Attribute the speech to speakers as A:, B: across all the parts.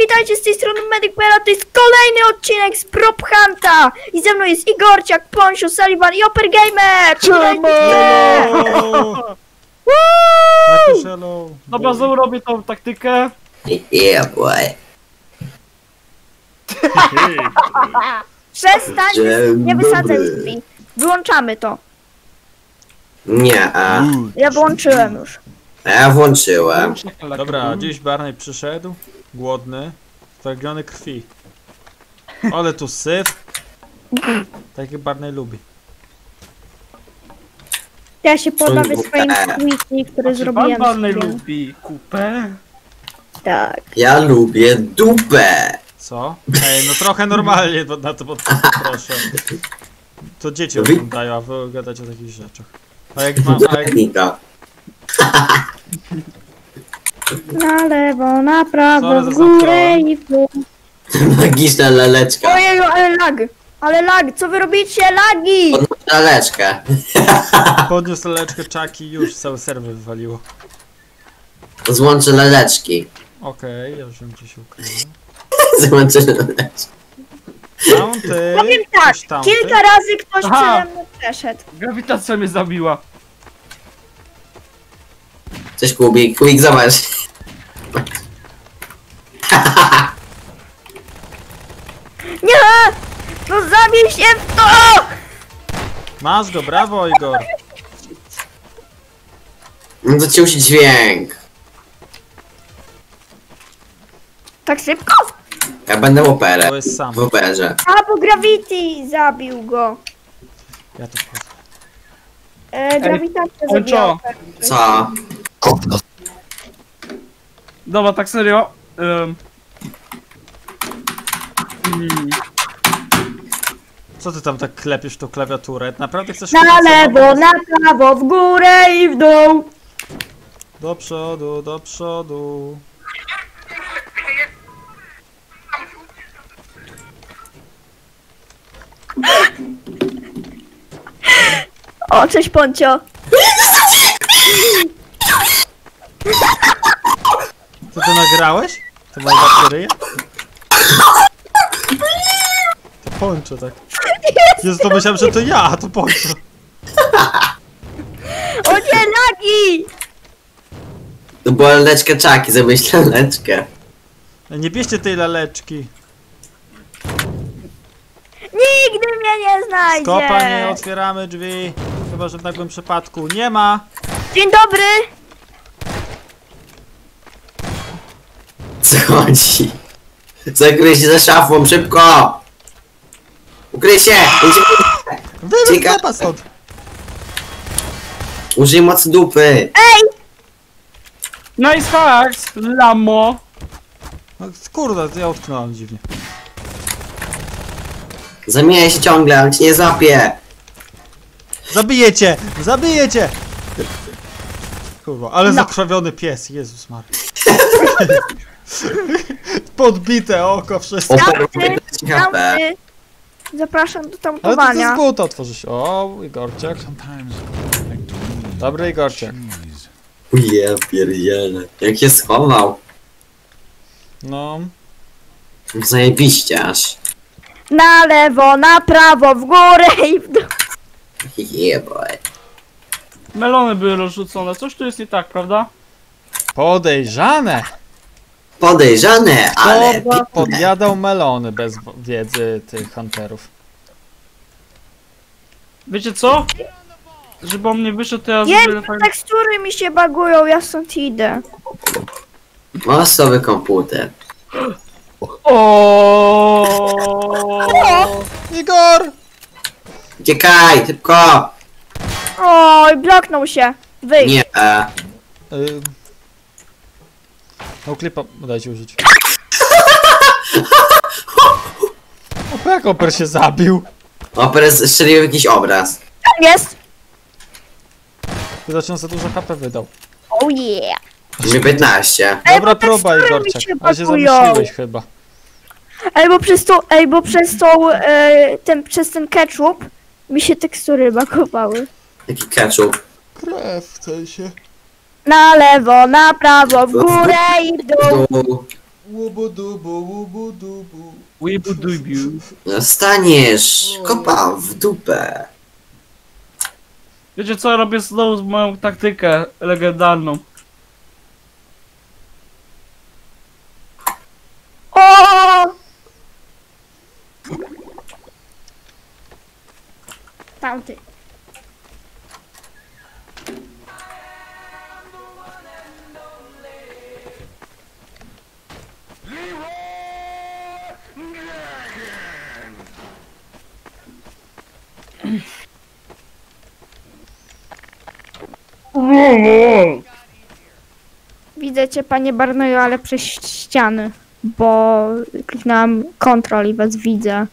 A: witajcie z tej strony Medic Mera, to jest kolejny odcinek z Prop Hunta i ze mną jest Igorciak, Ponsiu, Sullivan i Oper Gamer!
B: Hello.
C: Dobra, znowu robię tą taktykę.
D: Yeah, boy.
A: Przestań, nie wysadzaj
D: dobry.
A: drzwi. Wyłączamy to.
D: Nie, a,
A: Ja wyłączyłem już.
D: A ja włączyłem.
B: Dobra, dziś Barney przyszedł, głodny, spragniony krwi. Ale tu syf. Tak jak Barney lubi.
A: Ja się pobawię swoim tweetni, który
C: Czy pan
A: zrobiłem.
C: Barney lubi kupę?
A: Tak.
D: Ja lubię dupę.
B: Co? Ej, no trochę normalnie na to pod- proszę. To dzieci oglądają, a wy gadacie o takich rzeczach. A jak mam, a jak.
A: Na lewo, na prawo,
B: Sorry
A: w
B: za
A: górę
B: zapchałem.
A: i w dół.
D: Magiczna laleczka.
A: Ojeju, ale lag! Ale lag, co wy robicie? Lagi!
D: Podnoś laleczkę.
B: podniósł leczkę czaki już cały serwer wywaliło.
D: Złączę laleczki.
B: Okej, ja już wiem gdzie się ukrywa.
D: Złączę laleczki.
B: Tamty,
A: Powiem tak,
B: ktoś tamty.
A: kilka razy ktoś
C: Aha.
A: przede mną przeszedł.
C: Grawitacja mnie zabiła.
D: Cześć Kubik. Kubik, zobacz.
A: Nie! No zabij się w to!
B: Masz go, brawo Igor.
D: No to ciął się dźwięk.
A: Tak szybko?
D: Ja będę operę.
B: To jest sam.
D: W operze.
A: A, bo Gravity zabił go.
B: Ja to wchodzę.
A: E, grawitacja zabiła.
D: Co?
C: Dobra, tak serio. Um. Mm.
B: Co ty tam tak klepiesz tą klawiaturę? Naprawdę chcesz
A: Na lewo, na prawo, w górę i w dół.
B: Do przodu, do przodu.
A: O, cześć Poncio.
B: Co ty nagrałeś? To moje bakterie? To pończo tak. Jezu, to myślałem, że to ja, a to pończo.
A: O nie, lagi!
D: To była laleczka czaki. Zamyśl laleczkę.
B: Nie bierzcie tej laleczki.
A: Nigdy mnie nie znajdzie.
B: Kopa, nie otwieramy drzwi. Chyba, że w nagłym przypadku. Nie ma!
A: Dzień dobry.
D: Co chodzi? Zakryj się za szafą, szybko! Ukryj się! Ciekawe.
B: stąd!
D: użyj mocy dupy!
C: Nice hacks, lamo.
B: No, kurde, to ja utknąłem dziwnie.
D: Zamieniaj się ciągle, on cię nie zapie!
B: Zabijecie! Zabijecie! Kurwa, ale
A: No.
B: zakrwawiony pies, Jezus Maria. Podbite oko, wszystko.
A: Tamty, tamty. Zapraszam do
B: Ale to, to
A: tamtowania.
B: z buta otworzy się. O, Igorciak. Dobry Igorciak.
D: Uje, pierdziele. Jak się schował.
B: No.
D: Zajebiście aż.
A: Na lewo, na prawo, w górę i w dół.
D: Boy.
C: Melony były rozrzucone. Coś tu jest nie tak, prawda?
B: Podejrzane!
D: Podejrzane, ale...
B: Kto podjadał melony bez wiedzy tych hunterów?
C: Wiecie co? Żeby on nie wyszedł, to ja
A: Nie,
C: zrobię fajny...
A: tekstury mi się bagują, ja stąd idę.
D: Sobie komputer.
C: O.
B: Igor!
D: Uciekaj, szybko!
A: Oj, bloknął się. Wyjdź.
D: Nie, e,
B: Y... No klipa, dajcie użyć. O, jak oper się zabił?
D: oper strzelił jakiś obraz.
A: Tam jest.
B: Widocznie za dużo HP wydał.
A: Oh yeah.
D: Mnie 15.
A: Ej,
B: Dobra
A: bo
B: próba
A: mi
B: Igorciak,
A: się
B: zamyśliłeś chyba.
A: Ej, bo przez to, ej, bo przez tą, e, ten, przez ten ketchup mi się tekstury bagowały.
D: Taki ketchup.
B: Krew w sensie.
A: Na lewo, na prawo, w górę i w dół.
D: Tu,
B: Łubu-dubu, łubu-dubu.
C: Wibu-dubiu.
D: Dostaniesz kopa w dupę.
C: Wiecie co, robię znowu moją taktykę legendarną.
A: O! Tamty. Widzę cię, panie Barnoju, ale przez ściany, bo kliknąłem kontrol i was widzę.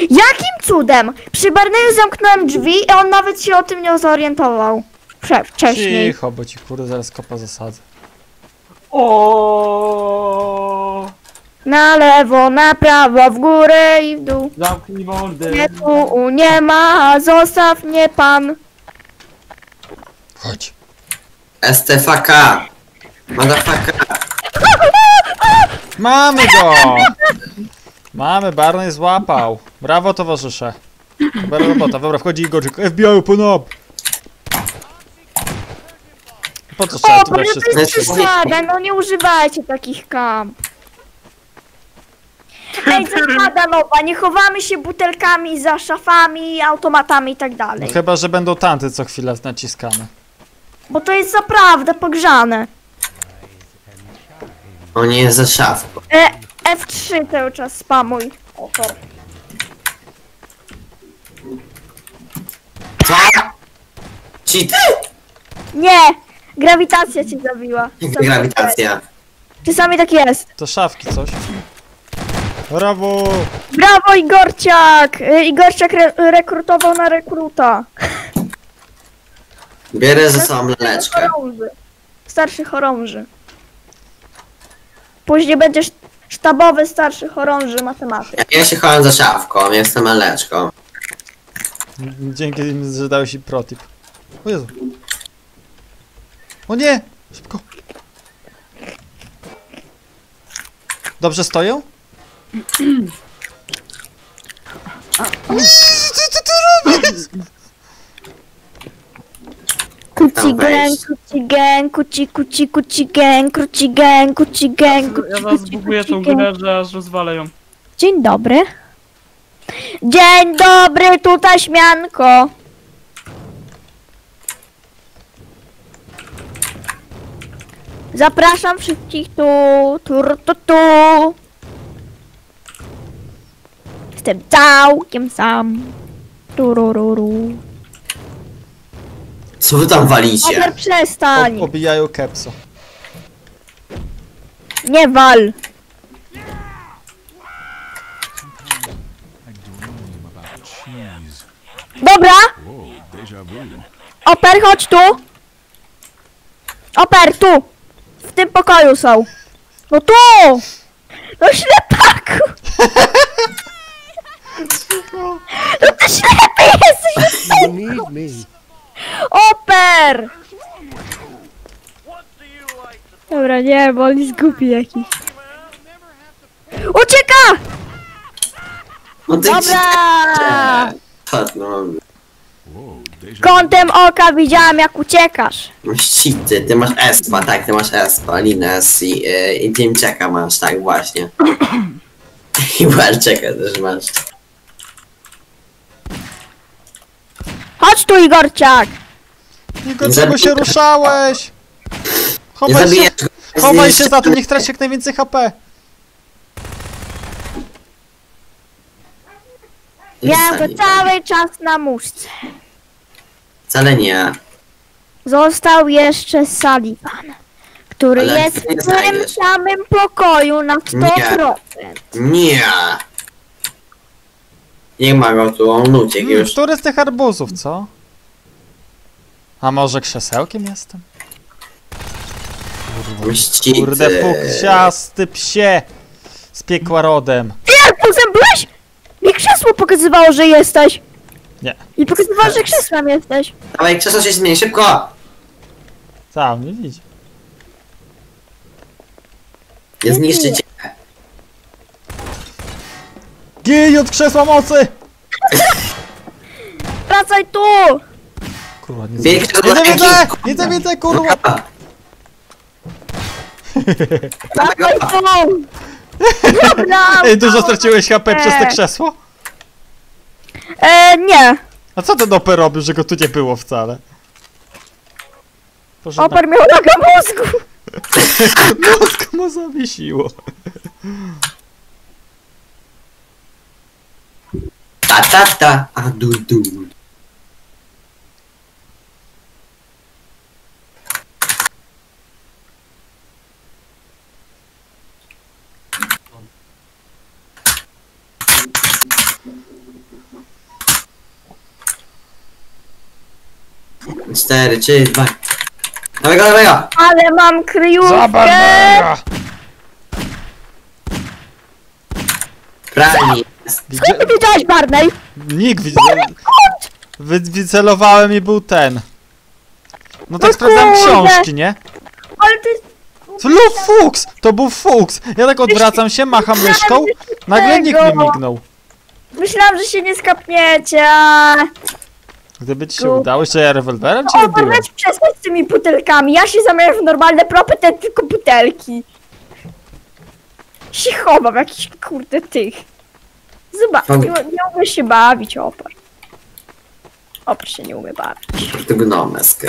A: Jakim cudem? Przy Barneju zamknąłem drzwi i on nawet się o tym nie zorientował. Prze wcześniej.
B: Cicho, bo ci kurde zaraz kopa zasadzę.
C: O.
A: Na lewo, na prawo, w górę i w dół.
C: Zamknij mordę.
A: Nie tu, nie ma, zostaw mnie pan.
B: Chodź.
D: STFK. Motherfucker.
B: Mamy go! Mamy, Barney złapał. Brawo, towarzysze. Dobra robota. Dobra, wchodzi Igorczyk. FBI, open up! Po co trzeba
A: O,
B: tu wszystko?
A: no nie używajcie takich kamp. Ej, zasada nowa, nie chowamy się butelkami za szafami, automatami i tak
B: No
A: dalej.
B: chyba, że będą tanty co chwilę naciskane.
A: Bo to jest naprawdę pogrzane.
D: On nie jest za szafką.
A: E, F3 cały czas spamuj. O.
D: Co? Cheaty?
A: Nie! Grawitacja cię zabiła. Czasami
D: Grawitacja.
A: tak- Czasami tak jest.
B: To szafki coś. Brawo!
A: Brawo Igorciak! Y, Igorciak re rekrutował na rekruta.
D: Bierę ze sobą.
A: Chorąży. Starszy chorąży. Później będziesz sztabowy starszy chorąży matematyk.
D: Ja się chowam za szafką, jestem laleczką.
B: Dzięki, że dałeś im protip. O Jezu. O nie! Szybko. Dobrze stoją?
A: Kuci
D: Tam
A: gang,
D: wejść.
A: kuci gang, kuci kuci kuci gang, kuci gang, kuci gang,
C: Ja
A: kuci
C: was
A: kuci
C: zbuguję tą
A: kuci gang.
C: grę, że aż rozwalę ją.
A: Dzień dobry. Dzień dobry, tutaj śmianko. Zapraszam wszystkich tu, tu, tu, tu. Jestem całkiem sam. Turururu.
D: Co wy tam walicie?
A: Ober przestań.
B: O, obijają kepso.
A: Nie wal. Dobra. Oper, chodź tu. Oper, tu. W tym pokoju są. No tu. No ślepaku. No ty ślepy jesteś.
E: You need me.
A: Oper. Dobra, nie, bo on jest głupi jakiś. Ucieka!
D: No
A: Dobra!
D: Chodź, no.
A: Kątem oka widziałam jak uciekasz.
D: Cheaty, ty masz espa, tak, ty masz espa, Lines i, yy, i Teamczeka masz, tak właśnie. I Walczeka też masz.
A: Chodź tu Igorciak!
B: Igor, czego się ruszałeś?
D: Nie
B: Chowaj się,
D: go.
B: chowaj się za to, niech traci jak najwięcej HP.
A: Miałem go cały czas na muszce.
D: Wcale nie.
A: Został jeszcze Sullivan, który
D: Ale
A: jest
D: nie
A: w tym
D: znajdziesz.
A: samym pokoju na 100%.
D: Nie. Nie ma go tu, on uciekł
B: Hmm,
D: już.
B: który z tych arbuzów, co? A może krzesełkiem jestem? Kurde, puchciasty psie! Z piekła rodem.
A: Ty Arbuzem byłeś? Mi krzesło pokazywało, że jesteś.
B: Nie.
A: I pokazywało, że krzesłem jesteś.
D: Dawaj, krzesło się zmieni, szybko!
B: On nie widzi.
D: Nie zniszczycie.
B: Gin od krzesła mocy!
A: Wracaj tu!
B: Kurwa, nie
D: Bieg
B: widzę, widzę, widzę, widzę, kurwa!
A: Wracaj tu! Dobra!
B: Ej, dużo straciłeś HP przez te krzesło?
A: E, nie.
B: A co ten Oper robił, że go tu nie było wcale? Proszę
A: Oper miał laga mózgu.
B: na mózg mu zawiesiło.
D: Ta ta ta, a du du. Cztery, trzy, dwa. Dawaj go, dawaj!
A: Ale mam kryjówkę.
B: Zabarnera!
D: Pralni.
A: Skąd ty wiedziałeś, Barney?
B: Nikt widzę. Wy, wycelowałem i był ten. No tak
A: O
B: sprawdzałem
A: kurde.
B: książki, nie?
A: Ale ty...
B: To lub fuks! To był fuks! Ja tak odwracam się, macham myszką, nagle nikt nie mignął.
A: Myślałam, że się nie skapniecie.
B: Gdyby ci się
A: Go-
B: udało, jeszcze ja rewolwerem czy
A: O,
B: nie byłem?
A: weź przestań z tymi butelkami. Ja się zamieniam w normalne propy, te tylko butelki. Się chowam jakiś kurde tych. Zobacz,
D: Pan-
A: nie, nie umie się bawić, opar. Opar się nie umie bawić.
D: To gnomeskę.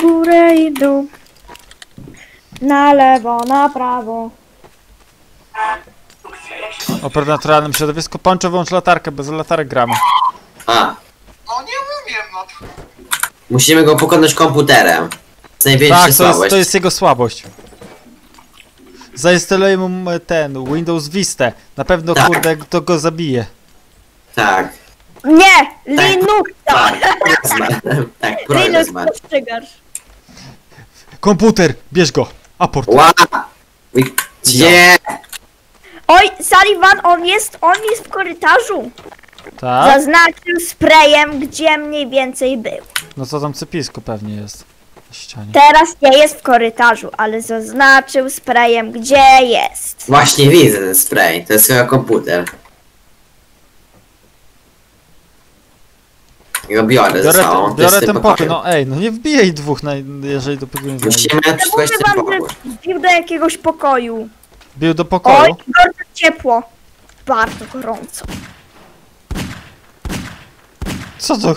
A: Górę i dół. Na lewo, na prawo.
B: O naturalnym środowisku. Poncho wyłącz latarkę, bez latarek gramy.
D: A,
E: No nie umiem, no.
D: musimy go pokonać komputerem. To jest największa
B: Tak, to jest,
D: słabość.
B: to jest jego słabość. Zainstaluję mu m- ten Windows Vista. Na pewno
D: Tak.
B: kurde to go zabije.
D: Tak.
A: Nie! Linux!
D: Tak, tak,
A: Linux postrzegasz.
B: Komputer, bierz go. Aport.
D: Ła! Gdzie?
A: Oj, Sullivan, on jest, on jest w korytarzu.
B: Tak?
A: Zaznaczył sprayem, gdzie mniej więcej był.
B: No co tam cypisku pewnie jest. Na ścianie.
A: Teraz nie jest w korytarzu, ale zaznaczył sprayem, gdzie jest.
D: Właśnie widzę ten spray. To jest chyba komputer. Ja biorę ze
B: Biorę,
D: sobą.
B: ten,
D: to jest
B: biorę
D: w tym
B: ten pokój,
D: pokoju.
B: no ej, no nie wbijaj dwóch, na, jeżeli dopóki nie znajdzie.
D: Musimy
A: Ja mówię
D: ten
A: wam,
D: pokój.
A: wbił do jakiegoś pokoju.
B: Bił do
A: Oj,
B: pokoju.
A: bardzo ciepło. Bardzo gorąco.
B: Co to?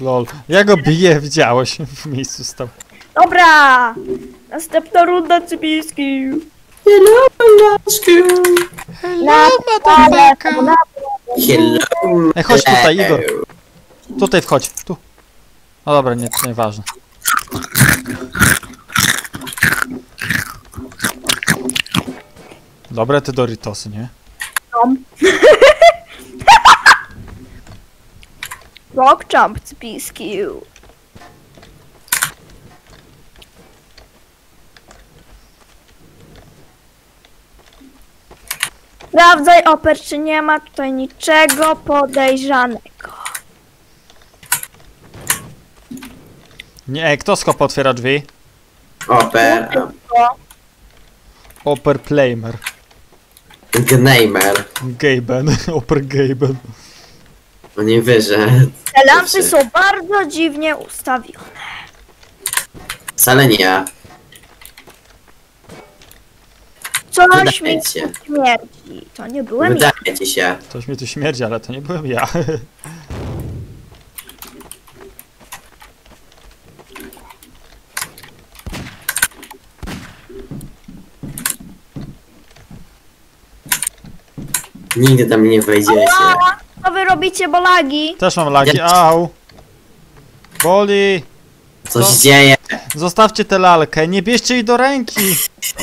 B: Lol. Ja go biję, widziałeś. W miejscu stał.
A: Dobra! Następna runda cybiski. Na
B: motherfucker.
A: na
D: Hello.
B: Ej, chodź tutaj, Igor. Tutaj wchodź, tu. No dobra, nie, to nieważne. Dobre te Doritosy, nie?
A: Rock jump cybiski. Sprawdzaj oper, czy nie ma tutaj niczego podejrzanego.
B: Nie, kto skop otwiera drzwi?
D: Oper.
B: Oper Playmer.
D: Gnejmer.
B: Gaben. Oper Gaben.
D: No nie wierzę.
A: Te lampy są bardzo dziwnie ustawione.
D: Wcale nie.
A: Coś mi
D: Wydaje ci się.
A: śmierdzi. To nie byłem ja.
D: Wydaje ci się.
B: Coś mnie tu śmierdzi, ale to nie byłem ja.
D: Nigdy tam nie wejdziecie.
A: Co wy robicie, bolagi?
B: Też mam lagi,
D: Ja-
B: au. Boli.
D: Co
B: No.
D: się dzieje?
B: Zostawcie tę lalkę, nie bierzcie jej do ręki.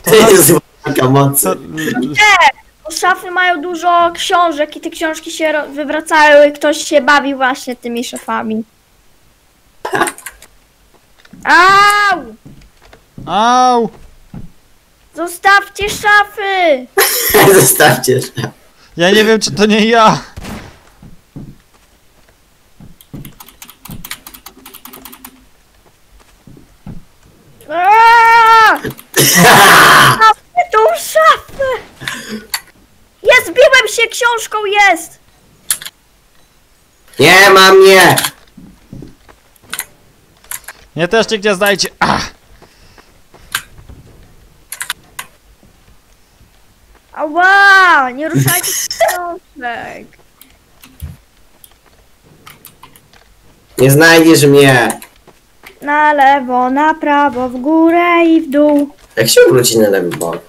B: To
D: To
B: na-
D: jest walka mocy.
B: to,
A: Bo szafy mają dużo książek i te książki się ro- wywracają i ktoś się bawi właśnie tymi szafami. Au!
B: au.
A: Zostawcie szafy!
D: Zostawcie się.
B: Ja nie wiem, czy to nie ja!
A: Mamy tą szafę! Ja zbiłem się, książką jest!
D: Nie ma mnie!
B: Nie też nigdzie znajdzie. Ach.
A: Ała! Nie ruszajcie książek!
D: Nie znajdziesz mnie!
A: Na lewo, na prawo, w górę i w dół.
D: Jak się wróci na lewy bok?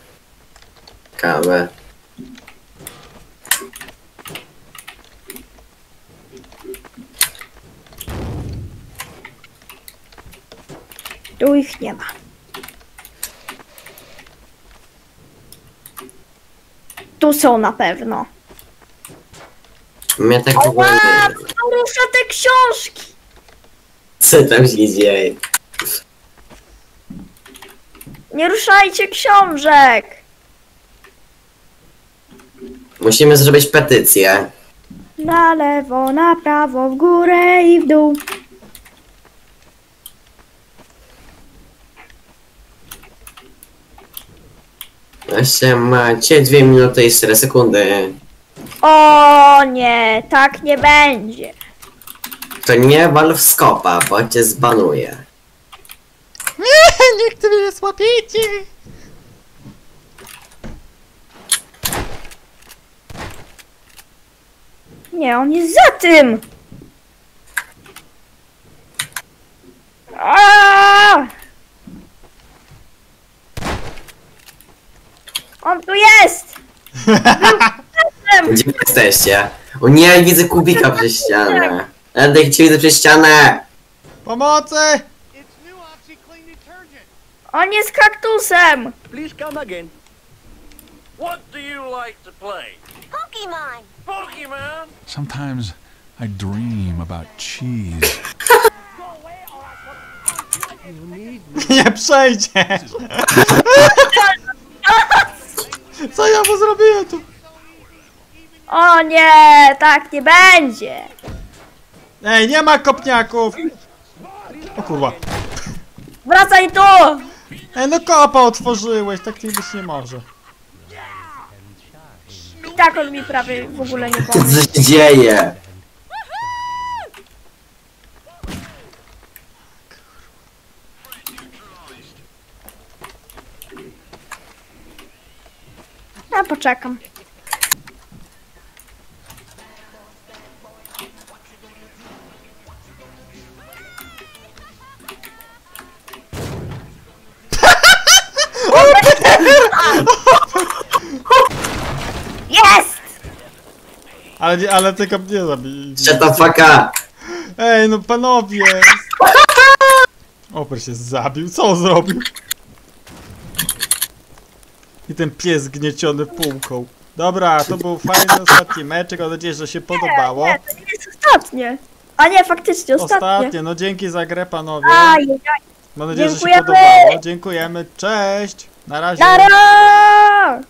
D: Kawę.
A: Tu ich nie ma. Tu są na pewno.
D: Mnie tak w ogóle
A: Ała!
D: nie...
A: Rusza te książki!
D: Co tam się dzieje?
A: Nie ruszajcie książek!
D: Musimy zrobić petycję.
A: Na lewo, na prawo, w górę i w dół.
D: Jeszcze macie 2 minuty i 4 sekundy.
A: O nie, tak nie będzie.
D: To nie wal w skopa, bo cię zbanuje.
B: Nikt mnie nie złapiecie!
A: Nie, on jest za tym! Aaaa! On tu jest!
D: Gdzie wy jesteście? O nie, widzę kubika przez ścianę. Edek cię widzę przez ścianę.
B: Pomocy!
F: It's new OxyClean detergent.
A: On jest kaktusem!
G: Please come again.
F: What do you like to play?
H: Pokemon!
F: Pokemon?
I: Sometimes I dream about cheese.
B: Nie przejdzie! Co ja mu zrobiłem tu?
A: O nie, tak nie będzie!
B: Ej, nie ma kopniaków! O kurwa.
A: Wracaj tu!
B: Ej, no kopa otworzyłeś, tak nie być nie może.
A: I tak on mi prawie w ogóle nie
D: Co
A: pomógł.
D: się dzieje?
A: Ja poczekam. Jest!
B: Ale, nie- ale tylko mnie zabili.
D: Shut the fuck up.
B: Ej, no panowie! Oper się zabił, co on zrobił? I ten pies gnieciony półką. Dobra, to był fajny ostatni meczek, mam nadzieję, że się podobało.
A: Nie, to nie jest ostatnie. A nie, faktycznie ostatnie.
B: Ostatnie, no dzięki za grę panowie. Mam nadzieję, że się
A: Dziękujemy.
B: podobało. Dziękujemy, cześć! Na razie!
A: Nara!